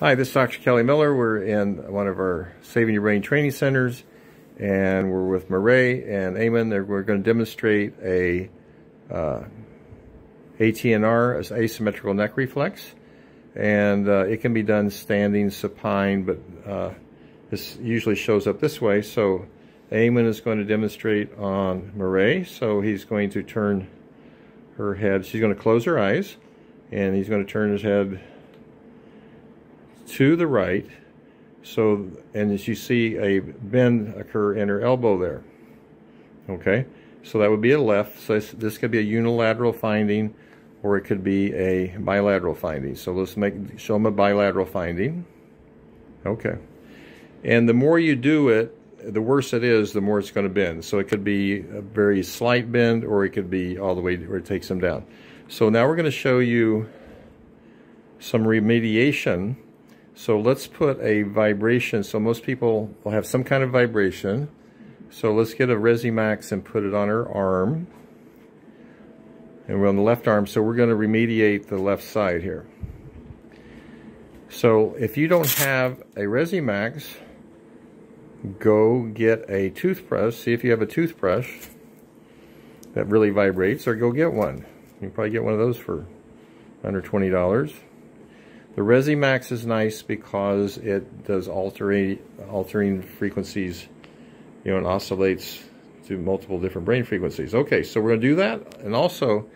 Hi, this is Dr. Kelly Miller. We're in one of our Saving Your Brain training centers, and we're with Murray and Eamon. We're going to demonstrate a uh, ATNR, asymmetrical neck reflex, and uh, it can be done standing, supine, but uh, this usually shows up this way. So Eamon is going to demonstrate on Murray. So he's going to turn her head. She's going to close her eyes, and he's going to turn his head to the right. So, and as you see a bend occur in her elbow there. Okay, so that would be a left. So this, this could be a unilateral finding or it could be a bilateral finding. So let's make show them a bilateral finding. Okay. And the more you do it, the worse it is, the more it's going to bend. So it could be a very slight bend or it could be all the way where it takes them down. So now we're going to show you some remediation so let's put a vibration. So most people will have some kind of vibration. So let's get a Rezzimax and put it on her arm. And we're on the left arm, so we're going to remediate the left side here. So if you don't have a Rezzimax, go get a toothbrush. See if you have a toothbrush that really vibrates, or go get one. You can probably get one of those for under $20. The Rezzimax is nice because it does altering, altering frequencies, you know, and oscillates to multiple different brain frequencies. Okay, so we're going to do that. And also,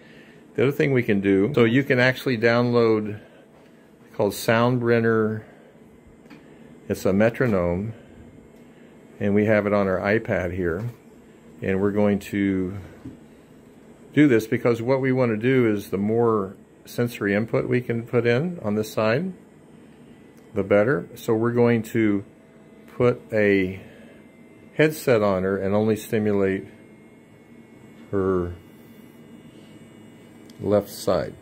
the other thing we can do, so you can actually download called Soundbrenner. It's a metronome, and we have it on our iPad here. And we're going to do this because what we want to do is the more sensory input we can put in on this side, the better. So we're going to put a headset on her and only stimulate her left side.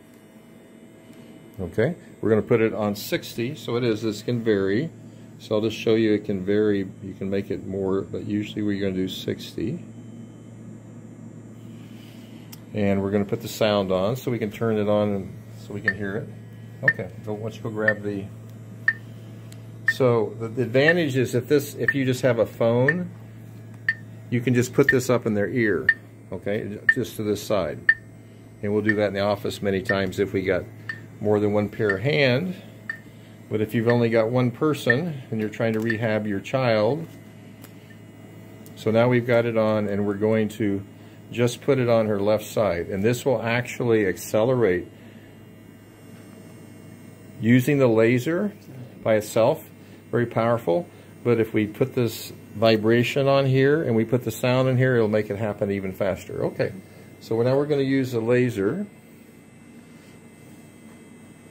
Okay, we're going to put it on 60, so it is, this can vary. So I'll just show you it can vary, you can make it more, but usually we're going to do 60 and we're going to put the sound on so we can turn it on and so we can hear it. Okay, go, why don't you go grab the... So the, the advantage is if this, if you just have a phone, you can just put this up in their ear, okay, just to this side. And we'll do that in the office many times if we got more than one pair of hand. But if you've only got one person and you're trying to rehab your child, so now we've got it on and we're going to just put it on her left side. And this will actually accelerate using the laser by itself, very powerful. But if we put this vibration on here and we put the sound in here, it'll make it happen even faster. Okay, so now we're going to use the laser.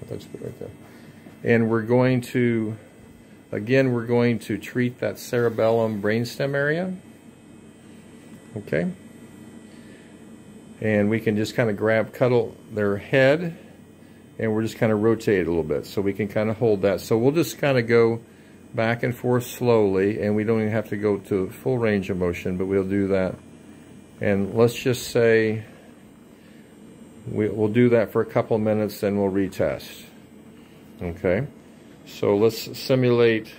That's good right there. And we're going to, again, we're going to treat that cerebellum brainstem area. Okay and we can just kind of grab, cuddle their head, and we're just kind of rotate a little bit. So we can kind of hold that. So we'll just kind of go back and forth slowly, and we don't even have to go to full range of motion, but we'll do that. And let's just say we, will do that for a couple of minutes, then we'll retest. Okay, so let's simulate.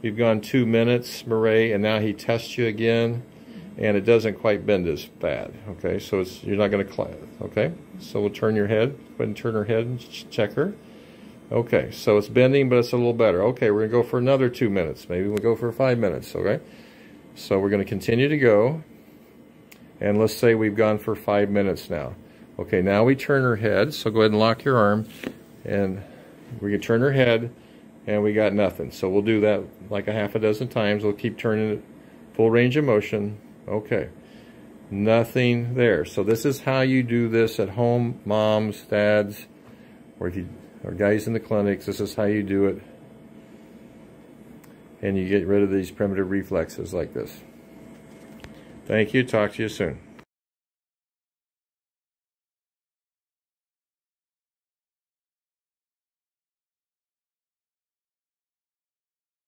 We've gone two minutes, Murray, and now he tests you again and it doesn't quite bend as bad. Okay, so it's you're not going to cla okay. So we'll turn your head. Go ahead and turn her head and check her. Okay, so it's bending, but it's a little better. Okay, we're going to go for another two minutes. Maybe we'll go for five minutes. Okay, so we're going to continue to go, and let's say we've gone for five minutes now. Okay, now we turn her head. So go ahead and lock your arm, and we can turn her head, and we got nothing. So we'll do that like a half a dozen times. We'll keep turning it full range of motion Okay. Nothing there. So this is how you do this at home, moms, dads, or you or guys in the clinics, this is how you do it. And you get rid of these primitive reflexes like this. Thank you. Talk to you soon.